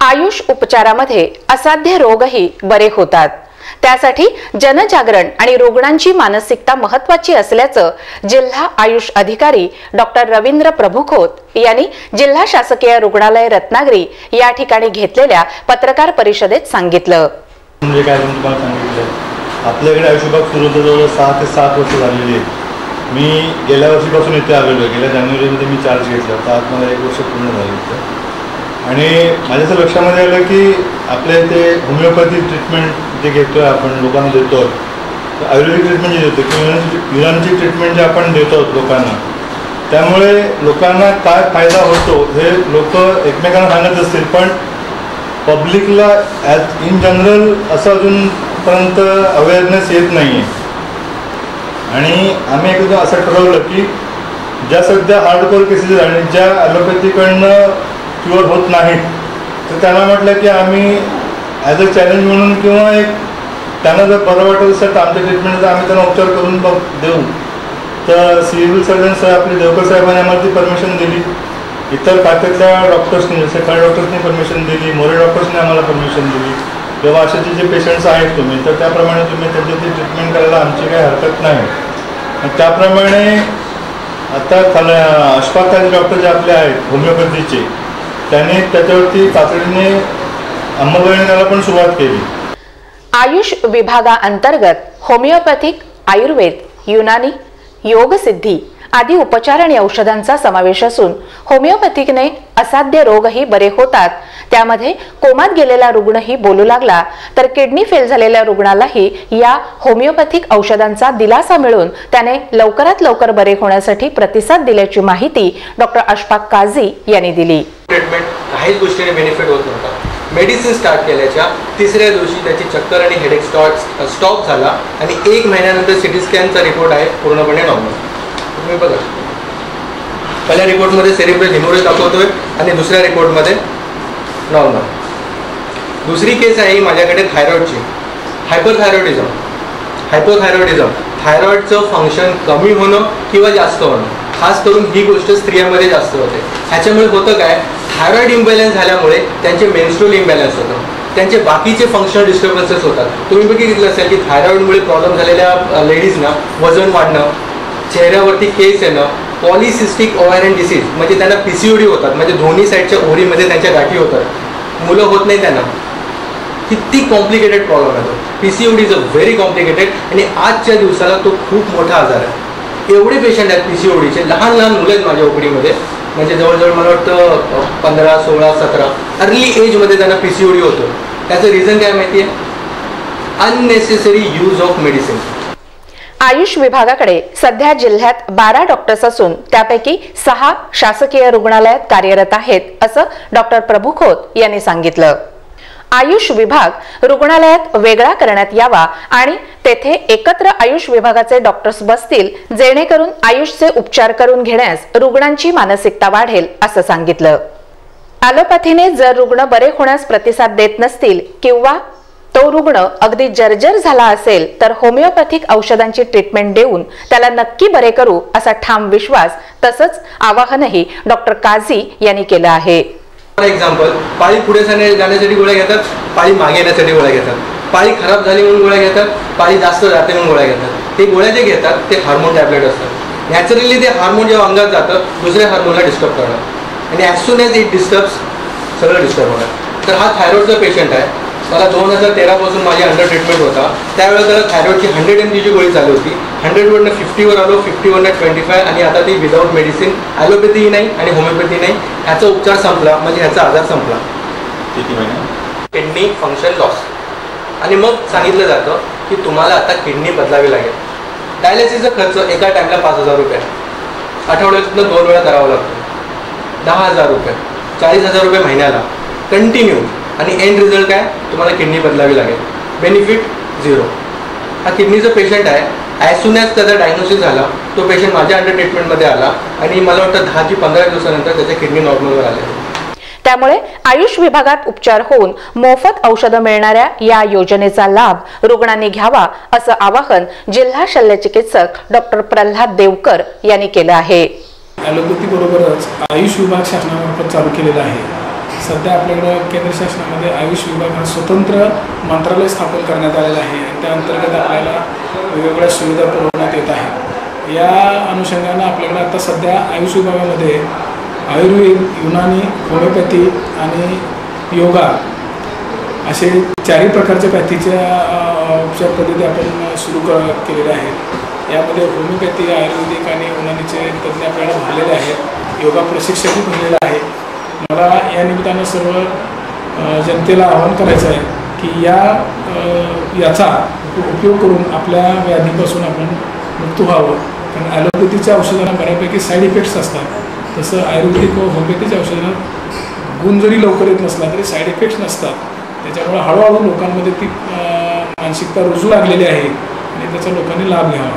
आयुष उपचारामध्ये असाध्य रोगही बरे होतात. त्यासाठी जनजागरण आणि रुग्णांची मानसिकता महत्वाची असल्याचं जिल्हा आयुष अधिकारी डॉक्टर रवींद्र प्रभुखोत यांनी जिल्हा शासकीय रुग्णालय रत्नागिरी या ठिकाणी घेतलेल्या पत्रकार परिषदेत सांगितलं. म्हणजे काय तुम्हाला सांगितलं? आपल्याकडे आयुष्यभाग सुरू होतं जवळ सहा ते सात वर्ष झालेली आहेत मी गेल्या वर्षीपासून इथे आलेलो आहे. गेल्या जानेवारीमध्ये मी चार्ज घेतला तर आज मला एक वर्ष पूर्ण झालं होतं आणि माझ्या असं लक्षामध्ये आलं की आपल्या इथे होमिओपॅथी ट्रीटमेंट जे घेतो आहे आपण लोकांना देतो. तर आयुर्वेदिक ट्रीटमेंट जे देतो किंवा युनानी ट्रीटमेंट जे आपण देतो लोकांना. त्यामुळे लोकांना काय फायदा होतो हे लोक एकमेकांना सांगत असतील पण पब्लिकला ॲज इन जनरल असं अजूनपर्यंत अवेअरनेस येत नाही आहे आणि आम्ही एकदा असं ठरवलं की ज्या सध्या हार्डकोर केसेस आणि ज्या ॲलोपॅथीकडनं क्युअर होत नाहीत. तर त्यांना म्हटलं की आम्ही ॲज अ चॅलेंज म्हणून किंवा एक त्यांना जर बरं वाटत असेल तर आमच्या ट्रीटमेंटचा आम्ही त्यांना उपचार करून बघ देऊ. तर सिव्हिल सर्जन आपले देवकर साहेबांनी आम्हाला ती परमिशन दिली. इतर खात्यातल्या डॉक्टर्सनी जसे काही डॉक्टर्सनी परमिशन दिली मोरे डॉक्टर्सनी आम्हाला परमिशन दिली. किंवा अशाचे जे पेशंट्स आहेत तुम्ही तर त्याप्रमाणे तुम्ही त्यांची ते ट्रीटमेंट करायला आमची काही हरकत नाही. त्याप्रमाणे आता खाल अश्वाखाली डॉक्टर जे आपले आहेत होमिओपॅथीचे त्याने त्याच्यावरती तातडीने अंमलबजावणीला पण सुरुवात केली. आयुष विभागाअंतर्गत होमिओपॅथिक आयुर्वेद युनानी योगसिद्धी आदी उपचार आणि औषधांचा समावेश असून होमिओपॅथिकने असाध्य रोगही बरे होतात. त्यामध्ये कोमात गेलेला रुग्णही बोलू लागला तर किडनी फेल झालेल्या रुग्णालाही या होमिओपॅथिक औषधांचा दिलासा मिळून त्याने लवकरात लवकर बरे होण्यासाठी प्रतिसाद दिल्याची माहिती डॉक्टर अशफाक काझी यांनी दिली. ट्रीटमेंट काहीच गोष्टीने बेनिफिट होत नव्हता. मेडिसिन स्टार्ट केल्याच्या तिसऱ्या दिवशी त्याची चक्कर आणि हेडेक स्टॉट स्टॉप झाला आणि एक महिन्यानंतर सिटी स्कॅनचा रिपोर्ट आहे पूर्णपणे नॉर्मल तुम्ही बघा. पहिल्या रिपोर्टमध्ये सेरिब्रल हिमोरेज दाखवतोय आणि दुसऱ्या रिपोर्टमध्ये नॉर्मल दुसरी केस आहे माझ्याकडे थायरॉईडची हायपरथायरॉइडिझम हायपोथायरॉइडिझम थायरॉईडचं फंक्शन कमी होणं किंवा जास्त होणं. खास करून ही गोष्ट स्त्रियांमध्ये जास्त होते. ह्याच्यामुळे होतं काय? थायरॉइड इम्बॅलन्स झाल्यामुळे त्यांचे मेन्स्ट्रोल इम्बॅलन्स होतं. त्यांचे बाकीचे फंक्शनल डिस्टर्बन्सेस होतात. तुम्ही बघितलं असेल की थायरॉइडमुळे प्रॉब्लेम झालेल्या लेडीजना वजन वाढणं चेहऱ्यावरती केस येणं पॉलिसिस्टिक ओव्हॅरियन डिसीज म्हणजे त्यांना पी सी ओ डी होतात. म्हणजे दोन्ही साईडच्या ओरीमध्ये त्यांच्या गाठी होतात. मुलं होत नाही त्यांना. किती कॉम्प्लिकेटेड प्रॉब्लेम आहे तो. P C is a very complicated आणि आजच्या दिवसाला तो खूप मोठा आजार आहे. एवढे पेशंट आहेत पी सी ओडीचे लहान लहान मुलं आहेत माझ्या ओपीडीमध्ये म्हणजे जवळजवळ मला वाटतं पंधरा सोळा सतरा. अर्ली एजमध्ये त्यांना पी सी ओडी होतो. त्याचं रिझन काय माहिती आहे unnecessary use of medicine AYUSH विभागाकडे सध्या जिल्ह्यात बारा डॉक्टर्स असून त्यापैकी सहा शासकीय रुग्णालयात कार्यरत आहेत असं डॉक्टर प्रभू खोत यांनी सांगितलं. आयुष विभाग रुग्णालयात वेगळा करण्यात यावा आणि तेथे एकत्र आयुष विभागाचे डॉक्टर्स बसतील जेणेकरून आयुषचे उपचार करून घेण्यास रुग्णांची मानसिकता वाढेल असं सांगितलं. ॲलोपॅथीने जर रुग्ण बरे होण्यास प्रतिसाद देत नसतील किंवा तो रुग्ण अगदी जर्जर झाला असेल तर होमिओपॅथिक औषधांची ट्रीटमेंट देऊन त्याला नक्की बरे करू असा ठाम विश्वास तसंच आवाहनही डॉक्टर काझी यांनी केलं आहे. फॉर एक्झाम्पल पाळी पुढे जाण्यासाठी गोळ्या घेतात पाळी मागे येण्यासाठी गोळ्या घेतात. पाळी खराब झाली म्हणून गोळ्या घेतात पाळी जास्त जाते म्हणून गोळ्या घेतात. ते गोळ्या जे घेतात ते हार्मोन टॅबलेट असतात. नॅचरली ते हार्मोन जेव्हा अंगात जातं दुसऱ्या हार्मोनला डिस्टर्ब करणार आणि as soon as it disturbs सगळं डिस्टर्ब होणार. तर हा थायरॉइडचा पेशंट आहे मला दोन हजार तेरापासून माझी अंडर ट्रीटमेंट होता. त्यावेळेला त्याला थायरॉइडची हंड्रेड एम जीची गोळी चालू होती. हंड्रेडवरनं फिफ्टीवर आलो फिफ्टीवरनं ट्वेंटी फाय आणि आता ती विदाऊट मेडिसिन ॲलोपॅथी नाही आणि होमिओपॅथी नाही. ह्याचा उपचार संपला म्हणजे ह्याचा आजार संपला. किती महिने? किडनी फंक्शन लॉस आणि मग सांगितलं जातं की तुम्हाला आता किडनी बदलावी लागेल. डायलिसिसचा खर्च एका टाईमला पाच हजार रुपये. आठवड्यातनं दोन वेळा करावा लागतो. दहा हजार रुपये. चाळीस हजार रुपये महिन्याला. कंटिन्यू आणि एंड रिझल्ट काय? तुम्हाला किडनी बदलावी लागेल. बेनिफिट झिरो हा किडनीचा पेशंट आहे ॲज सुन ॲज त्याचा डायग्नोसिस झाला तो पेशंट माझ्या अंडर ट्रीटमेंटमध्ये आला आणि मला वाटतं दहा ते पंधरा दिवसानंतर त्याच्या किडनी नॉर्मलवर आले. त्यामुळे आयुष विभागात उपचार होऊन मोफत औषधं मिळणाऱ्या या योजनेचा लाभ रुग्णांनी घ्यावा असं आवाहन जिल्हा शल्यचिकित्सक डॉक्टर प्रल्हाद देवकर यांनी केलं आहे. ॲलोपॅथी बरोबरच आयुष विभाग शासनामार्फत चालू केलेला आहे. सध्या आपल्याकडं केंद्र शासनामध्ये आयुष विभाग हा स्वतंत्र मंत्रालय स्थापन करण्यात आलेलं आहे. आणि त्या अंतर्गत आपल्याला वेगवेगळ्या सुविधा पुरवण्यात येत आहेत. या अनुषंगानं आपल्याकडं आता सध्या आयुष विभागामध्ये आयुर्वेद युनानी होमिओपॅथी आणि योगा असे चारही प्रकारच्या पॅथीच्या उपचार पद्धती आपण सुरू क केलेल्या आहेत. यामध्ये होमिओपॅथी आयुर्वेदिक आणि युनानीचे तज्ज्ञ आपल्याला भरलेले आहेत. योगा प्रशिक्षकही भरलेलं आहे. मला या निमित्तानं सर्व जनतेला आवाहन करायचं आहे की या याचा उपयोग करून आपल्या व्याधीपासून आपण मुक्त व्हावं. कारण ॲलोपॅथीच्या औषधांना बऱ्यापैकी साईड इफेक्ट्स असतात. तसं आयुर्वेदिक व होमिओपॅथीच्या औषधांना गुण जरी लवकर येत नसला तरी साईड इफेक्ट्स नसतात. त्याच्यामुळे हळूहळू लोकांमध्ये ती मानसिकता रुजू लागलेली आहे आणि त्याचा लोकांनी लाभ घ्यावा.